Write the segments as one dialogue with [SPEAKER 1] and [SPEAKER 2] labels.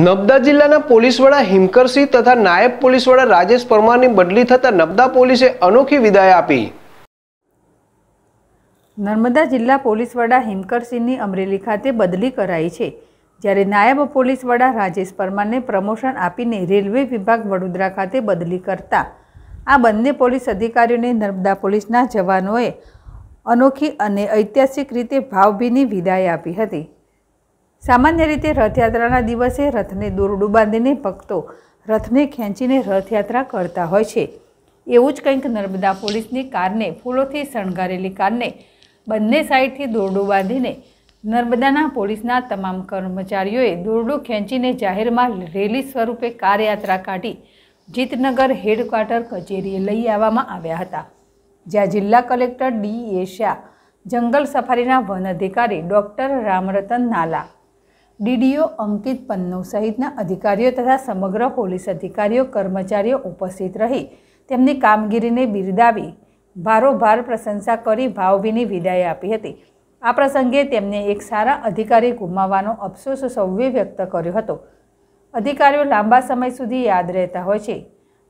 [SPEAKER 1] નબદા જિલ્લાના પોલીસ વડા હિમકરસિંહ તથા નાયબ પોલીસ વડા રાજેશ પરમારની બદલી થતા નબદા પોલીસે અનોખી વિદાય આપી.
[SPEAKER 2] નર્મદા જિલ્લા પોલીસ વડા હિમકરસિંહની અમરેલી ખાતે બદલી કરાઈ છે. જ્યારે નાયબ પોલીસ વડા રાજેશ પરમારને પ્રમોશન આપીને રેલવે વિભાગ વડોદરા ખાતે બદલી કરતા, આ બંને પોલીસ અધિકારીઓને નર્મદા પોલીસના જવાનોએ અનોખી અને ઐતિહાસિક રીતે ભાવભીની વિદાય આપી હતી. સામાન્ય રીતે રથયાત્રાના દિવસે રથને દોરડું બાંધીને ભક્તો રથને ખેંચીને રથયાત્રા કરતા હોય છે. એવું જ કંઈક નર્મદા પોલીસની કારને, ફૂલોથી શણગારેલી કારને બંને સાઈડથી દોરડું બાંધીને નર્મદાના પોલીસના તમામ કર્મચારીઓએ દોરડું ખેંચીને જાહેરમાં રેલી સ્વરૂપે કારયાત્રા કાઢી જીતનગર હેડક્વાર્ટર કચેરીએ લઈ આવવામાં આવ્યા હતા. જ્યાં જિલ્લા કલેક્ટર ડી. એ શાહ જંગલ સફારીના વન અધિકારી ડૉક્ટર રામરતન નાલા ડીડીઓ અંકિત પન્નુ સહિતના અધિકારીઓ તથા સમગ્ર પોલીસ અધિકારીઓ, કર્મચારીઓ ઉપસ્થિત રહી તેમની કામગીરીને બિરદાવી ભારોભાર પ્રશંસા કરી ભાવભીની વિદાય આપી હતી. આ પ્રસંગે તેમને એક સારા અધિકારી ગુમાવવાનો અફસોસ સૌએ વ્યક્ત કર્યો હતો. અધિકારીઓ લાંબા સમય સુધી યાદ રહેતા હોય છે.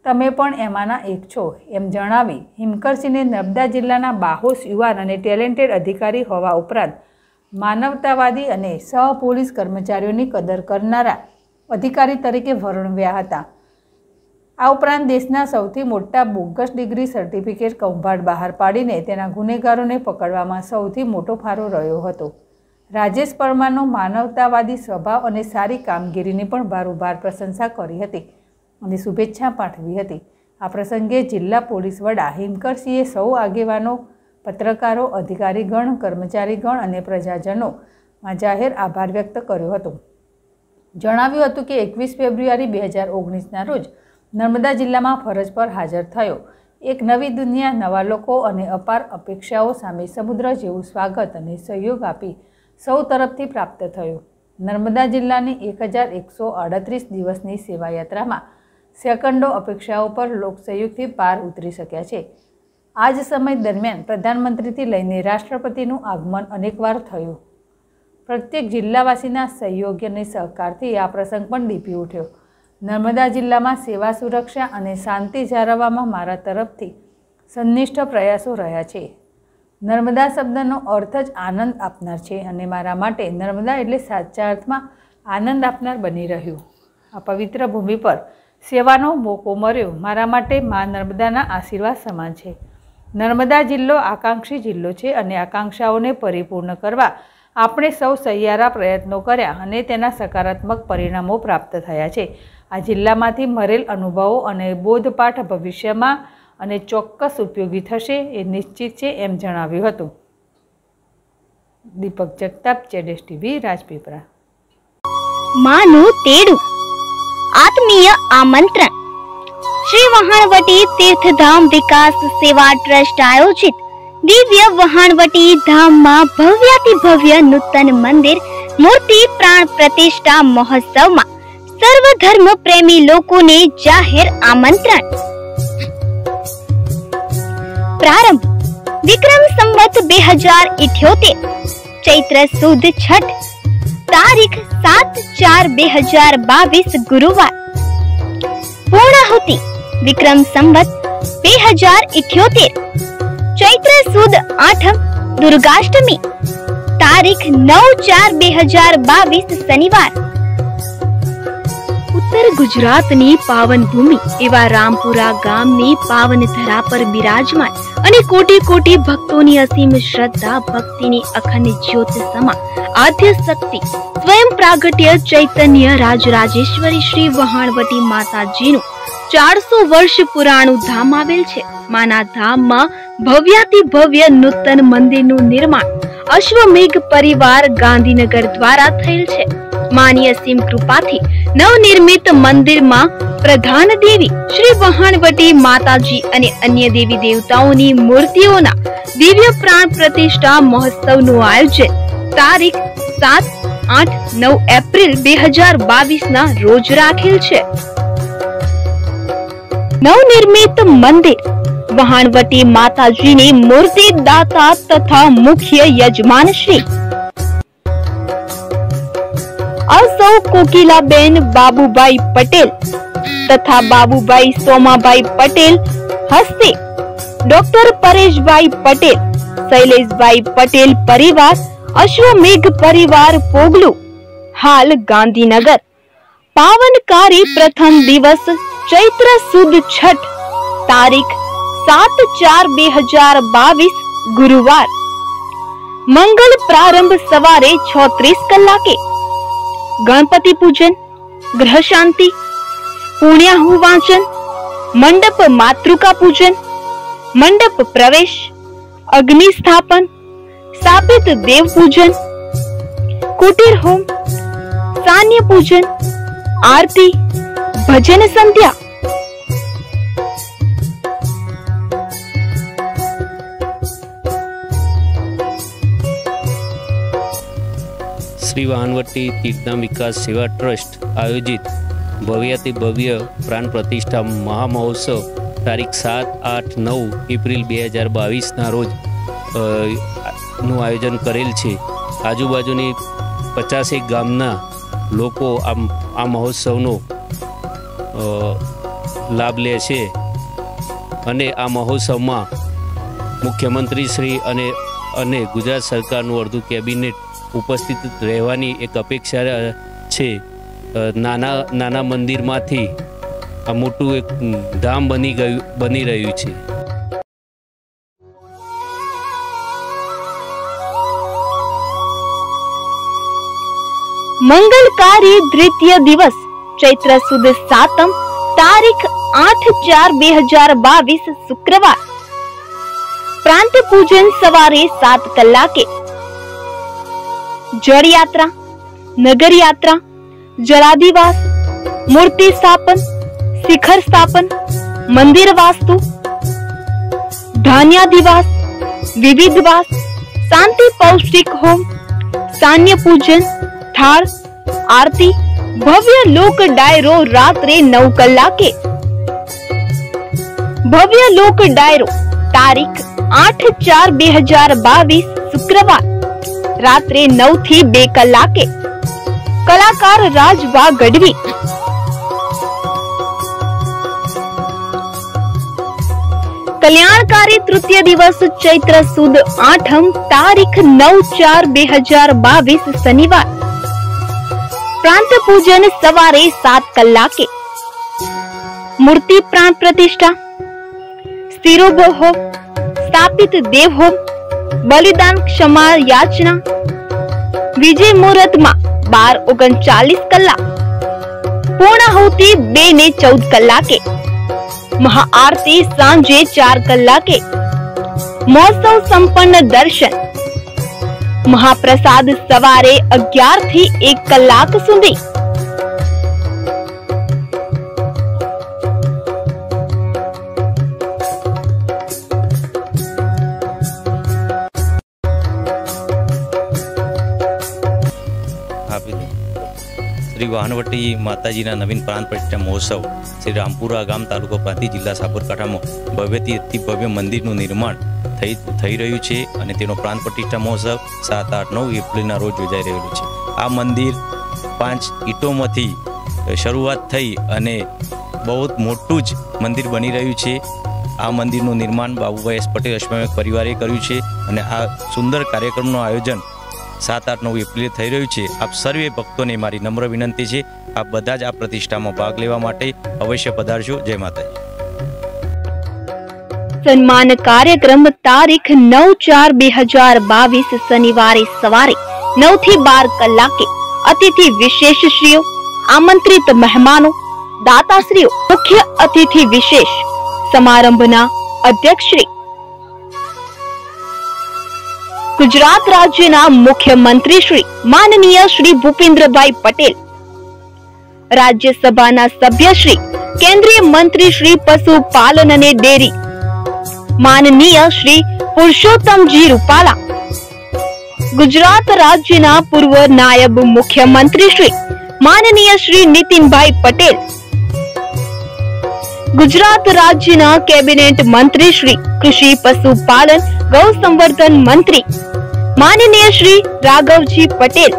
[SPEAKER 2] તમે પણ એમાંના એક છો એમ જણાવી હિમકરસિંહને નર્મદા જિલ્લાના બાહોશ યુવાન અને ટેલેન્ટેડ અધિકારી હોવા ઉપરાંત માનવતાવાદી અને સહ પોલીસ કર્મચારીઓની કદર કરનારા અધિકારી તરીકે વર્ણવ્યા હતા. આ ઉપરાંત દેશના સૌથી મોટા બોગસ ડિગ્રી સર્ટિફિકેટ કૌભાંડ બહાર પાડીને તેના ગુનેગારોને પકડવામાં સૌથી મોટો ફાળો રહ્યો હતો. રાજેશ પરમારનો માનવતાવાદી સ્વભાવ અને સારી કામગીરીની પણ ભારોભાર પ્રશંસા કરી હતી અને શુભેચ્છા પાઠવી હતી. આ પ્રસંગે જિલ્લા પોલીસ વડા હિમકરસિંહે સૌ આગેવાનો પત્રકારો, અધિકારીગણ, કર્મચારીગણ અને પ્રજાજનોમાં જાહેર આભાર વ્યક્ત કર્યો હતો. જણાવ્યું હતું કે એકવીસ ફેબ્રુઆરી બે હજાર ઓગણીસના રોજ નર્મદા જિલ્લામાં ફરજ પર હાજર થયો. એક નવી દુનિયા, નવા લોકો અને અપાર અપેક્ષાઓ સામે સમુદ્ર જેવું સ્વાગત અને સહયોગ આપી સૌ તરફથી પ્રાપ્ત થયો. નર્મદા જિલ્લાની એક હજાર એકસો અડત્રીસ દિવસની સેવાયાત્રામાં સેકન્ડો અપેક્ષાઓ પર લોકસહયોગથી પાર ઉતરી શક્યા છે. આ જ સમય દરમિયાન પ્રધાનમંત્રીથી લઈને રાષ્ટ્રપતિનું આગમન અનેકવાર થયું. પ્રત્યેક જિલ્લાવાસીના સહયોગ અને સહકારથી આ પ્રસંગ પણ દીપી ઉઠ્યો. નર્મદા જિલ્લામાં સેવા સુરક્ષા અને શાંતિ જાળવવામાં મારા તરફથી સંનિષ્ઠ પ્રયાસો રહ્યા છે. નર્મદા શબ્દનો અર્થ જ આનંદ આપનાર છે અને મારા માટે નર્મદા એટલે સાચા અર્થમાં આનંદ આપનાર બની રહ્યું. આ પવિત્ર ભૂમિ પર સેવાનો મોકો મળ્યો. મારા માટે મા નર્મદાના આશીર્વાદ સમાન છે. નર્મદા જિલ્લો આકાંક્ષી જિલ્લો છે અને આકાંક્ષાઓને પરિપૂર્ણ કરવા આપણે સૌ સહિયારા પ્રયત્નો કર્યા અને તેના સકારાત્મક પરિણામો પ્રાપ્ત થયા છે. આ જિલ્લામાંથી મરેલ અનુભવો અને બોધપાઠ ભવિષ્યમાં અને ચોક્કસ ઉપયોગી થશે એ નિશ્ચિત છે એમ જણાવ્યું હતું. દીપક જગતાપ, ચેડેશ ટીવી, રાજપીપળા.
[SPEAKER 3] માનું તેડું. આત્મીય આમંત્રણ. શ્રી વહાણવટી તીર્થધામ વિકાસ સેવા ટ્રસ્ટ આયોજિત દિવ્ય વહાણવટી ધામમાં ભવ્યાતિ ભવ્ય નૂતન મંદિર, મૂર્તિ પ્રાણ પ્રતિષ્ઠા મહોત્સવમાં સર્વ ધર્મ પ્રેમી લોકોને જાહેર આમંત્રણ. પ્રારંભ, વિક્રમ સંવત બે હજાર ઇઠ્યોતેર, ચૈત્ર સુદ છઠ, તારીખ સાત ચાર બે હજાર બાવીસ ગુરુવાર. પૂર્ણાહુતિ વિક્રમ સંવત બે હજાર ઇઠ્યોતેર. ચૈત્ર સુદ આઠમ દુર્ગાષ્ટમી. તારીખ નવ ચાર બે હજાર બાવીસ, શનિવાર. ઉત્તર ગુજરાતની પાવન ભૂમિ એવા રામપુરા ગામની પાવન ધરા પર બિરાજમાન અને કોટી કોટી ભક્તોની અસીમ શ્રદ્ધા, ભક્તિની અખંડ જ્યોત સમા આદ્ય શક્તિ, સ્વયં પ્રાગટ્ય ચૈતન્ય રાજરાજેશ્વરી શ્રી વહાણવટી માતાજીનું ચારસો વર્ષ પુરાણું ધામ આવેલ છે. માના ધામમાં ભવ્યાતિ ભવ્ય નૂતન મંદિરનું નિર્માણ અશ્વમેઘ પરિવાર ગાંધીનગર દ્વારા થયેલ છે. માની અસીમ કૃપાથી નવનિર્મિત મંદિરમાં પ્રધાન દેવી શ્રી વહાણવટી માતાજી અને અન્ય દેવી દેવતાઓની મૂર્તિઓના દિવ્ય પ્રાણ પ્રતિષ્ઠા મહોત્સવનું આયોજન તારીખ સાત આઠ નવ એપ્રિલ બે હજાર બાવીસ ના રોજ રાખેલ છે. નવનિર્મિત મંદિર વહાણવટી માતાજીની મૂર્તિ દાતા તથા મુખ્ય યજમાન શ્રી આ સૌ કોકિલાબેન બાબુભાઈ પટેલ તથા બાબુભાઈ સોમાભાઈ પટેલ હસ્તે ડોક્ટર પરેશભાઈ પટેલ શૈલેષભાઈ પટેલ પરિવાર અશ્વમેઘ પરિવાર પોગલું હાલ ગાંધીનગર પાવનકારી પ્રથમ દિવસ ચૈત્ર સુદ છઠ તારીખ સાત ચાર બે હજાર બાવીસ ગુરુવાર મંગલ પ્રારંભ સવારે છત્રીસ કલાકે ગણપતિ પૂજન ગ્રહ શાંતિ પુણ્યાહુ વાંચન મંડપ માતૃકા પૂજન મંડપ પ્રવેશ અગ્નિ સ્થાપન સ્થાપિત દેવ પૂજન કુટીર હોમ સાન્ય પૂજન આરતી ભજન સંધ્યા
[SPEAKER 4] શ્રી વાહનવટી તીર્થધામ વિકાસ સેવા ટ્રસ્ટ આયોજિત ભવ્યાતિ ભવ્ય પ્રાણ પ્રતિષ્ઠા મહામહોત્સવ તારીખ સાત, આઠ, નવ એપ્રિલ બે હજાર બાવીસના રોજનું આયોજન કરેલ છે. આજુબાજુની પચાસેક ગામના લોકો આ મહોત્સવનો લાભ લે છે અને આ મહોત્સવમાં મુખ્યમંત્રી શ્રી અને અને ગુજરાત સરકારનું અડધું કેબિનેટ ઉપસ્થિત રહેવાની એક અપેક્ષા છે. નાના નાના મંદિરમાંથી આ મોટું એક ધામ બની ગયું, બની રહ્યું છે.
[SPEAKER 3] મંગલકારી દ્વિતીય દિવસ, ચૈત્ર સુદ સાતમ, તારીખ આઠ ચાર બે હજાર બાવીસ શુક્રવાર. પ્રાંત પૂજન સવારે સાત કલાકે જળયાત્રા નગર યાત્રા જલાદિવાસ મૂર્તિ સ્થાપન શિખર સ્થાપન મંદિર વાસ્તુ ધાન્યાદિવાસ વિવિધ વાસ શાંતિ પૌષ્ટિક હોમ સાન્ય પૂજન થાળ આરતી ભવ્ય લોક ડાયરો રાત્રે નવ કલાકે ભવ્ય લોક ડાયરો તારીખ આઠ ચાર બે હજાર બાવીસ શુક્રવાર રાત્રે નવથી બે કલાકે કલાકાર રાજભા ગઢવી કલ્યાણકારી તૃતીય દિવસ ચૈત્ર સુદ આઠમ તારીખ નવ ચાર બે હજાર બાવીસ શનિવાર પ્રાંત પૂજન સવારે સાત કલાકે મૂર્તિ પ્રાણ પ્રતિષ્ઠા સ્થિરોભો હોમ સ્થાપિત દેવ હોમ બલિદાન ક્ષમા યાચના. વિજય મુહૂર્તમાં બાર ઓગણચાલીસ કલાક. પૂર્ણાહુતિ બે ને ચૌદ કલાકે. મહાઆરતી સાંજે ચાર કલાકે. મહોત્સવ સંપન્ન દર્શન. મહાપ્રસાદ સવારે અગિયારથી એક કલાક સુધી.
[SPEAKER 5] શ્રી વાહનવટી માતાજીના નવીન પ્રાણ પ્રતિષ્ઠા મહોત્સવ શ્રી રામપુરા ગામ તાલુકો પ્રાંતિજ જિલ્લા સાબરકાંઠામાં ભવ્યથી અતિ ભવ્ય મંદિરનું નિર્માણ થઈ થઈ રહ્યું છે અને તેનો પ્રાંત પ્રતિષ્ઠા મહોત્સવ સાત, આઠ, નવ એપ્રિલના રોજ યોજાઈ રહેલું છે. આ મંદિર પાંચ ઈંટોમાંથી શરૂઆત થઈ અને બહુ મોટું જ મંદિર બની રહ્યું છે. આ મંદિરનું નિર્માણ બાબુભાઈ એસ પટેલ અશ્વમેક પરિવારે કર્યું છે અને આ સુંદર કાર્યક્રમનું આયોજન સાત આઠ નવ એપ્રિલે થઈ રહ્યું છે. આપ સર્વે ભક્તોને મારી નમ્ર વિનંતી છે. આપ બધા જ આ પ્રતિષ્ઠામાં ભાગ લેવા માટે અવશ્ય પધારશો જય માતાજી.
[SPEAKER 3] સન્માન કાર્યક્રમ તારીખ નવ ચાર બે હજાર બાવીસ શનિવારે સવારે નવથી બાર કલાકે. અતિથિ વિશેષ શ્રીઓ આમંત્રિત મહેમાનો, દાતાશ્રીઓ, મુખ્ય અતિથિ વિશેષ. સમારંભના અધ્યક્ષ શ્રી ગુજરાત રાજ્યના મુખ્યમંત્રી શ્રી, માનનીય શ્રી ભૂપેન્દ્રભાઈ પટેલ, રાજ્યસભાના સભ્ય શ્રી, કેન્દ્રીય મંત્રી શ્રી પશુપાલન અને ડેરી, માનનીય શ્રી પુરુષોત્તમજી રૂપાલા, ગુજરાત રાજ્યના પૂર્વ નાયબ મુખ્યમંત્રી શ્રી, માનનીય શ્રી નીતિનભાઈ પટેલ, ગુજરાત રાજ્યના કેબિનેટ મંત્રી શ્રી, કૃષિ પશુપાલન ગૌ સંવર્ધન મંત્રી માનનીય શ્રી રાઘવજી પટેલ.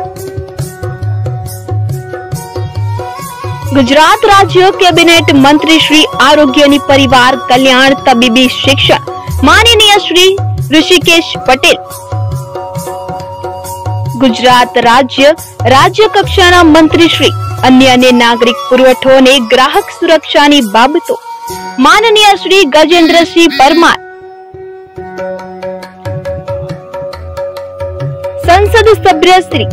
[SPEAKER 3] ગુજરાત રાજ્ય કેબિનેટ મંત્રી શ્રી આરોગ્યની પરિવાર કલ્યાણ તબીબી શિક્ષણ. માનનીય શ્રી ઋષિકેશ પટેલ. ગુજરાત રાજ્ય રાજ્ય કક્ષાના મંત્રી શ્રી અન્ય અને નાગરિક પુરવઠો અને ગ્રાહક સુરક્ષાની બાબતો. માનનીય શ્રી ગજેન્દ્રસિંહ પરમાર. સંસદ સભ્ય શ્રી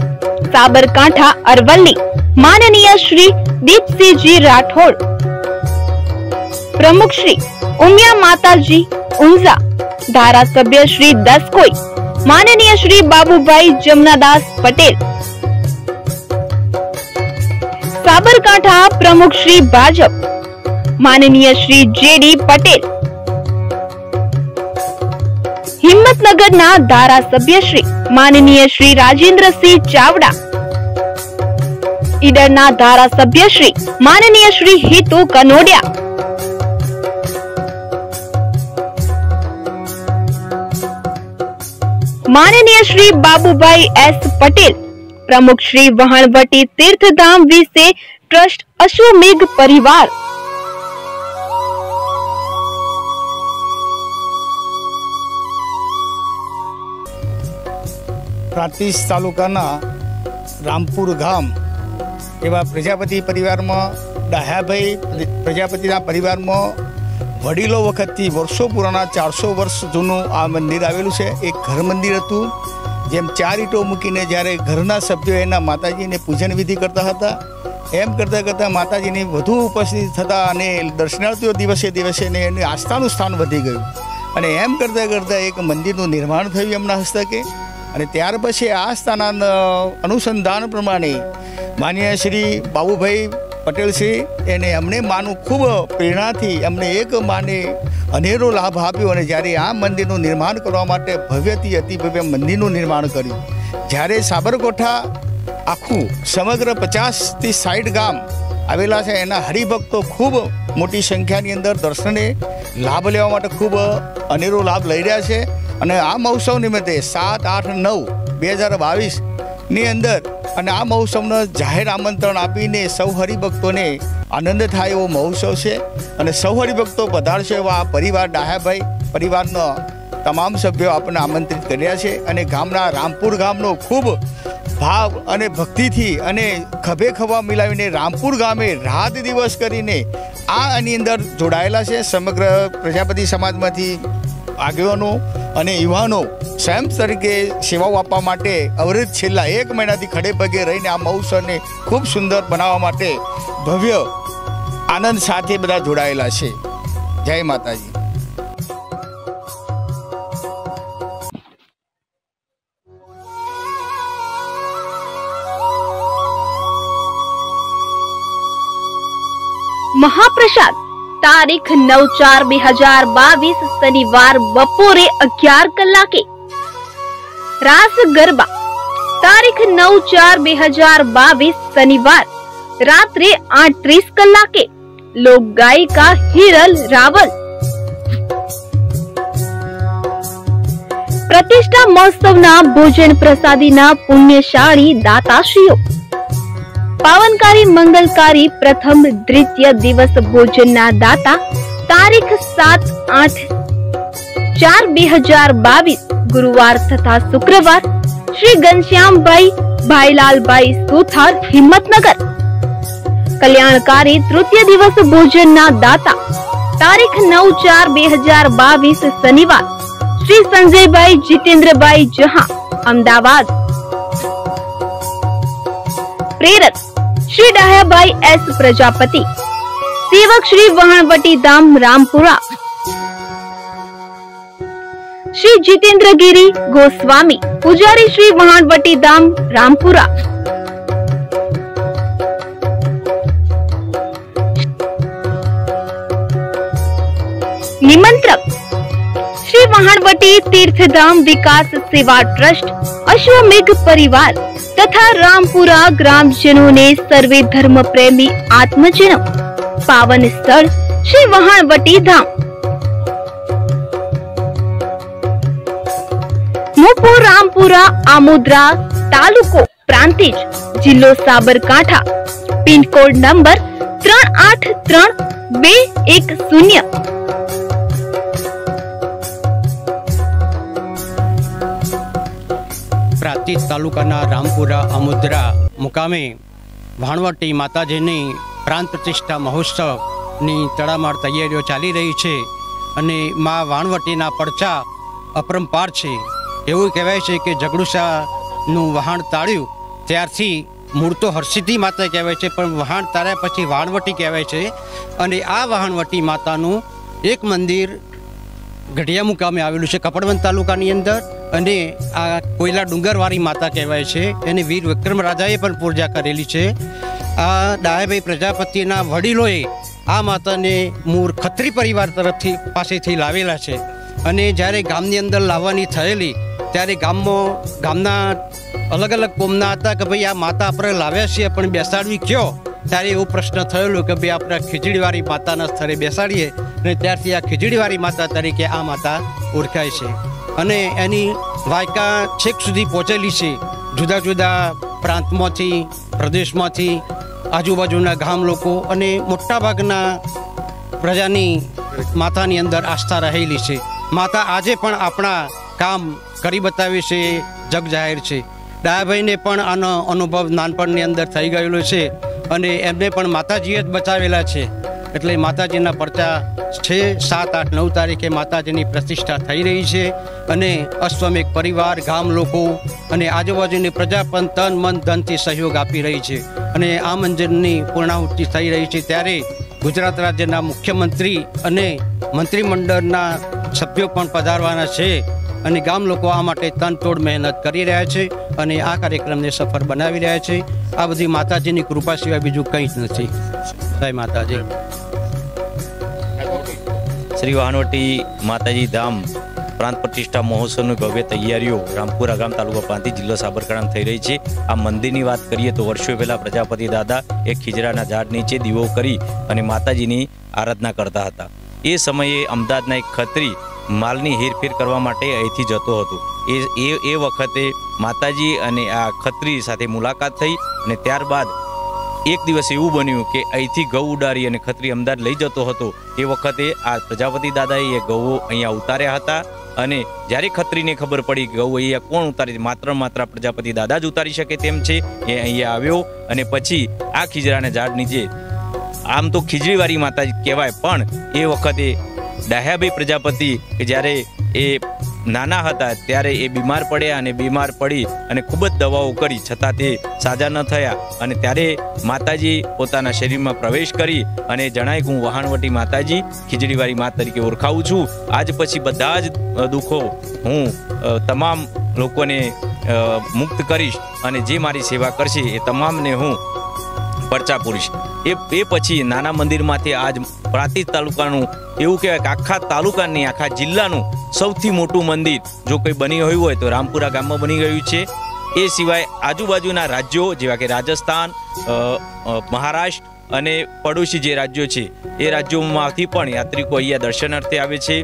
[SPEAKER 3] સાબરકાંઠા અરવલ્લી માનનીય શ્રી દીપસિંહજી રાઠોડ પ્રમુખ શ્રી ઉમિયા માતાજી ઉંઝા ધારાસભ્ય શ્રી દસકોઈ માનનીય શ્રી બાબુભાઈ જમનાદાસ પટેલ સાબરકાંઠા પ્રમુખ શ્રી ભાજપ માનનીય શ્રી જેડી પટેલ હિંમતનગરના ધારાસભ્ય શ્રી માનનીય શ્રી રાજેન્દ્રસિંહ ચાવડા. ઈડરના ધારાસભ્ય શ્રી માનનીય શ્રી હિતુ કનોડિયા. માનનીય શ્રી બાબુભાઈ એસ પટેલ, પ્રમુખ શ્રી વહાણવટી તીર્થધામ વિશે ટ્રસ્ટ અશ્વમેઘ પરિવાર.
[SPEAKER 6] પ્રાંતિજ તાલુકાના રામપુર ગામ એવા પ્રજાપતિ પરિવારમાં ડાહ્યાભાઈ પ્રજાપતિના પરિવારમાં વડીલો વખતથી વર્ષો પુરાણા ચારસો વર્ષ જૂનું આ મંદિર આવેલું છે. એક ઘર મંદિર હતું, જેમ ચાર ઈંટો મૂકીને જ્યારે ઘરના સભ્યો એના માતાજીને પૂજન વિધિ કરતા હતા, એમ કરતાં કરતાં માતાજીની વધુ ઉપસ્થિત થતાં અને દર્શનાર્થીઓ દિવસે દિવસે ને એની આસ્થાનું સ્થાન વધી ગયું. અને એમ કરતાં કરતાં એક મંદિરનું નિર્માણ થયું એમના હસ્તકે. અને ત્યાર પછી આ સ્થાના અનુસંધાન પ્રમાણે માન્ય શ્રી બાબુભાઈ પટેલ શ્રી એને અમને માનું ખૂબ પ્રેરણાથી અમને એક માને અનેરો લાભ આપ્યો અને જ્યારે આ મંદિરનું નિર્માણ કરવા માટે ભવ્યથી અતિભવ્ય મંદિરનું નિર્માણ કર્યું, જ્યારે સાબરકોઠા આખું સમગ્ર પચાસથી સાઠ ગામ આવેલા છે, એના હરિભક્તો ખૂબ મોટી સંખ્યાની અંદર દર્શને લાભ લેવા માટે ખૂબ અનેરો લાભ લઈ રહ્યા છે. અને આ મહોત્સવ નિમિત્તે સાત, આઠ, નવ, બે હજાર બાવીસની અંદર અને આ મહોત્સવનો જાહેર આમંત્રણ આપીને સૌ હરિભક્તોને આનંદ થાય એવો મહોત્સવ છે અને સૌ હરિભક્તો પધારશે એવા પરિવાર ડાહ્યાભાઈ પરિવારનો તમામ સભ્યો આપણને આમંત્રિત કર્યા છે અને ગામના રામપુર ગામનો ખૂબ ભાવ અને ભક્તિથી અને ખભે ખભા મિલાવીને રામપુર ગામે રાત દિવસ કરીને આ આની અંદર જોડાયેલા છે સમગ્ર પ્રજાપતિ સમાજમાંથી આગેવાનો અને યુવાનો સ્વયં તરીકે સેવાઓ આપવા માટે અવરિત છેલ્લા એક મહિનાથી ખડે પગે રહીને આ મહોત્સવને ખૂબ સુંદર બનાવવા માટે ભવ્ય આનંદ સાથે બધા જોડાયેલા છે. જય માતાજી.
[SPEAKER 3] મહાપ્રસાદ તારીખ નવ ચાર બે હજાર બાવીસ શનિવાર બપોરે અગિયાર કલાકે. રાસ ગરબા. તારીખ નવ ચાર બે હજાર બાવીસ શનિવાર રાત્રે આઠ કલાકે. લોક ગાયિકા હિરલ રાવલ. પ્રતિષ્ઠા મહોત્સવના ભોજન પ્રસાદીના પુણ્યશાળી દાતાશ્રીઓ. પાવનકારી મંગલકારી પ્રથમ દ્વિતીય દિવસ ભોજનના દાતા તારીખ સાત આઠ ચાર બે હજાર બાવીસ ગુરુવાર તથા શુક્રવાર શ્રી ઘનશ્યામભાઈ ભાઈલાલભાઈ સુથાર હિંમતનગર કલ્યાણકારી તૃતીય દિવસ ભોજનના દાતા તારીખ નવ ચાર બે હજાર બાવીસ શનિવાર શ્રી સંજયભાઈ જીતેન્દ્રભાઈ જહા અમદાવાદ પ્રેરક શ્રી ડાહ્યાભાઈ એસ પ્રજાપતિ સેવક શ્રી વહાણવટી ધામ રામપુરા શ્રી જીતેન્દ્રગીરી ગોસ્વામી પૂજારી શ્રી વહાણવટી ધામ રામપુરા નિમંત્રક શ્રી વહાણવટી તીર્થધામ વિકાસ સેવા ટ્રસ્ટ અશ્વમેઘ પરિવાર તથા રામપુરા ગ્રામજનોને સર્વે ધર્મ પ્રેમી આત્મજનો. પાવન સ્થળ શ્રી વહાણવટી ધામ. મુપો રામપુરા આમોદરા તાલુકો પ્રાંતિજ જિલ્લો સાબરકાંઠા. પિનકોડ નંબર ત્રણ આઠ ત્રણ બે એક શૂન્ય.
[SPEAKER 7] પ્રાંતિજ તાલુકાના રામપુરા, અમુદ્રા, મુકામે ભાણવટી માતાજીની પ્રાંત પ્રતિષ્ઠા મહોત્સવની તડામાર તૈયારીઓ ચાલી રહી છે અને મા વાણવટીના પડચા અપરંપાર છે. એવું કહેવાય છે કે જગડુશાનું વહાણ તાળ્યું ત્યારથી મૂળ તો હર્ષિદ્ધિ માતા કહેવાય છે, પણ વહાણ તાળ્યા પછી વાણવટી કહેવાય છે અને આ વાહણવટી માતાનું એક મંદિર ગઢિયા મુકામે આવેલું છે, કપડવંત તાલુકાની અંદર. અને આ કોયલા ડુંગરવાળી માતા કહેવાય છે. એને વીર વિક્રમ રાજાએ પણ પૂજા કરેલી છે. આ ડાયાભાઈ પ્રજાપતિના વડીલોએ આ માતાને મૂળ ખત્રી પરિવાર તરફથી પાસેથી લાવેલા છે. અને જ્યારે ગામની અંદર લાવવાની થયેલી, ત્યારે ગામમાં, ગામના અલગ અલગ કોમના હતા કે ભાઈ આ માતા આપણે લાવ્યા છીએ, પણ બેસાડવી કયો? ત્યારે એવો પ્રશ્ન થયેલો કે ભાઈ આપણે ખીચડીવાળી માતાના સ્થળે બેસાડીએ. અને ત્યારથી આ ખીચડીવાળી માતા તરીકે આ માતા ઓળખાય છે. અને એની વાયકા છેક સુધી પહોંચેલી છે. જુદા જુદા પ્રાંતમાંથી, પ્રદેશમાંથી, આજુબાજુના ગામ લોકો અને મોટાભાગના પ્રજાની માતાની અંદર આસ્થા રહેલી છે. માતા આજે પણ આપણા કામ કરી બતાવે છે, જગ જાહેર છે. ડાયાભાઈને પણ આનો અનુભવ નાનપણની અંદર થઈ ગયેલો છે અને એમને પણ માતાજીએ જ બચાવેલા છે. એટલે માતાજીના પરચા છે, સાત, આઠ, નવ તારીખે માતાજીની પ્રતિષ્ઠા થઈ રહી છે અને અશ્વમેક પરિવાર, ગામ લોકો અને આજુબાજુની પ્રજા પણ તન, મન, ધનથી સહયોગ આપી રહી છે અને આ મંદિરની પૂર્ણાહુતિ થઈ રહી છે ત્યારે ગુજરાત રાજ્યના મુખ્યમંત્રી અને મંત્રીમંડળના સભ્યો પણ પધારવાના છે અને ગામ લોકો આ માટે તનતોડ મહેનત કરી રહ્યા છે અને આ કાર્યક્રમને સફળ બનાવી રહ્યા છે. આ બધી માતાજીની કૃપા સિવાય બીજું કંઈ જ નથી. જય માતાજી.
[SPEAKER 5] શ્રી વાહનવટી માતાજી ધામ પ્રાંત પ્રતિષ્ઠા મહોત્સવની ભવ્ય તૈયારીઓ રામપુરા ગામ તાલુકા પ્રાંતિજ જિલ્લો સાબરકાંઠામાં થઈ રહી છે. આ મંદિરની વાત કરીએ તો વર્ષો પહેલાં પ્રજાપતિ દાદા એક ખીજરાના ઝાડ નીચે દીવો કરી અને માતાજીની આરાધના કરતા હતા. એ સમયે અમદાવાદના એક ખત્રી માલની હેરફેર કરવા માટે અહીંથી જતો હતો. એ એ એ વખતે માતાજી અને આ ખત્રી સાથે મુલાકાત થઈ અને ત્યારબાદ એક દિવસ એવું બન્યું કે અહીંથી ઘઉં ઉડારી અને ખત્રી અમદાવાદ લઈ જતો હતો. એ વખતે આ પ્રજાપતિ દાદાએ એ ગૌઓ અહીંયા ઉતાર્યા હતા અને જ્યારે ખત્રીને ખબર પડી ઘઉં અહીંયા કોણ ઉતારી માત્ર માત્ર પ્રજાપતિ દાદા જ ઉતારી શકે તેમ છે, એ અહીંયા આવ્યો અને પછી આ ખીજરાના ઝાડ નીચે આમ તો ખીજડીવાળી માતા કહેવાય, પણ એ વખતે ડાહ્યાભાઈ પ્રજાપતિ કે જ્યારે એ નાના હતા ત્યારે એ બીમાર પડ્યા અને બીમાર પડી અને ખૂબ જ દવાઓ કરી. છતાં તે સાજા ન થયા અને ત્યારે માતાજી પોતાના શરીરમાં પ્રવેશ કરી અને જણાય કે હું વહાણવટી માતાજી ખીજડીવાળી મા તરીકે ઓળખાવું છું. આજ પછી બધા જ દુઃખો હું તમામ લોકોને મુક્ત કરીશ અને જે મારી સેવા કરશે એ તમામને હું પરચા પૂરીશ. એ એ પછી નાના મંદિરમાંથી આજ પ્રાંતિજ તાલુકાનું એવું કહેવાય કે આખા તાલુકાની, આખા જિલ્લાનું સૌથી મોટું મંદિર જો કોઈ બની ગયું હોય તો રામપુરા ગામમાં બની ગયું છે. એ સિવાય આજુબાજુના રાજ્યો જેવા કે રાજસ્થાન મહારાષ્ટ્ર અને પડોશી જે રાજ્યો છે, એ રાજ્યોમાંથી પણ યાત્રિકો અહીંયા દર્શનાર્થે આવે છે.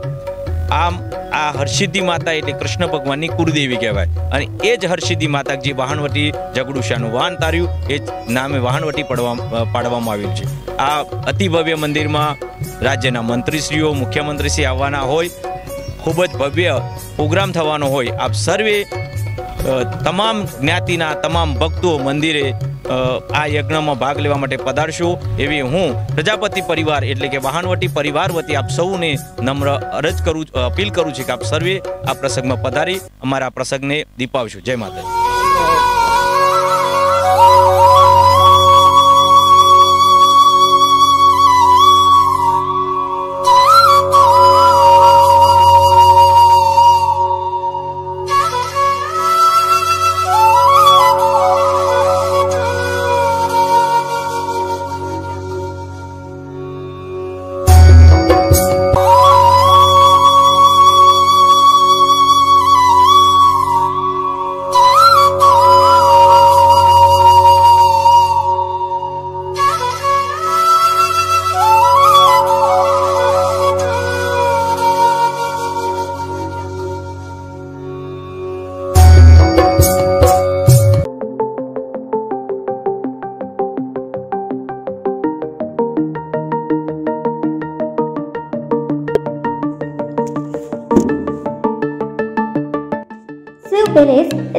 [SPEAKER 5] આમ આ હર્ષિદ્ધિ માતા એટલે કૃષ્ણ ભગવાનની કુળદેવી કહેવાય. અને એ જ હર્ષિદ્ધિ માતા જે વાહણવટી જગડુશાનું વાહન તાર્યું, એ જ નામે વાહણવટી પડવા પાડવામાં આવ્યું છે. આ અતિ ભવ્ય મંદિરમાં રાજ્યના મંત્રીશ્રીઓ, મુખ્યમંત્રીશ્રી આવવાના હોય, ખૂબ જ ભવ્ય પ્રોગ્રામ થવાનો હોય. આપ સર્વે તમામ જ્ઞાતિના તમામ ભક્તો મંદિરે આ યજ્ઞમાં ભાગ લેવા માટે પધારશો એવી હું પ્રજાપતિ પરિવાર એટલે કે વાહનવટી પરિવાર વતી આપ સૌને નમ્ર અરજ કરું અપીલ કરું છું કે આપ સર્વે આ પ્રસંગમાં પધારી, અમારા પ્રસંગને દીપાવશો. જય માતાજી.